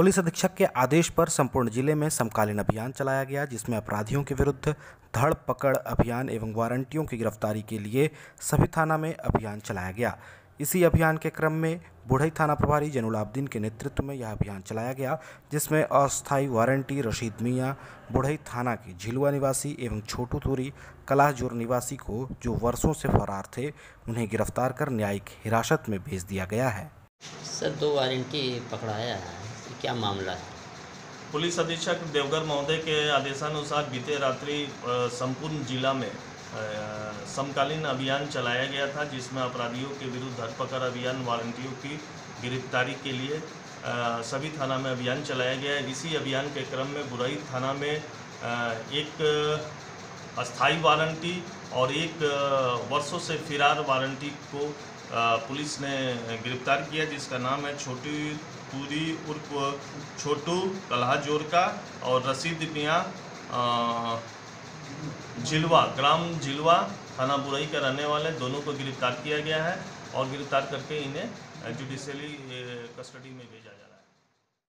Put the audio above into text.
Police अधीक्षक के आदेश पर संपूर्ण ज़िले में समकालीन अभियान चलाया गया, जिसमें अपराधियों के विरुद्ध धड़ पकड़ अभियान एवं वारंटियों की गिरफ्तारी के लिए सभी थाना में अभियान चलाया गया। इसी अभियान के क्रम में बुढ़ई थाना प्रभारी जनुलाब्दीन के नेतृत्व में यह अभियान चलाया गया, जिसमें अस्थायी वारंटी, रशीद मियाँ, बुढ़ई थाना के झिलुआ निवासी एवं छोटू तूरी, कलाहजोर निवासी को जो वर्षों से फरार थे, उन्हें गिरफ़्तार कर न्यायिक हिरासत में भेज दिया गया है। सर, दो वारंटी पकड़ाया है। क्या मामला है? पुलिस अधीक्षक देवगर महोदय के आदेशानुसार बीते रात्रि संपूर्ण जिला में समकालीन अभियान चलाया गया था, जिसमें अपराधियों के विरुद्ध धरपकड़ अभियान, वारंटियों की गिरफ्तारी के लिए सभी थाना में अभियान चलाया गया इसी अभियान के क्रम में बुरई थाना में एक अस्थाई वारंटी और एक वर्षों से फिरार वारंटी को पुलिस ने गिरफ़्तार किया, जिसका नाम है छोटी पूरी उर्फ़ छोटू कल्हा जोरका और रसीद मियाँ झिलवा ग्राम झिलवा थाना बुराई का रहने वाले, दोनों को गिरफ़्तार किया गया है और गिरफ़्तार करके इन्हें जुडिशली कस्टडी में भेजा जा रहा है।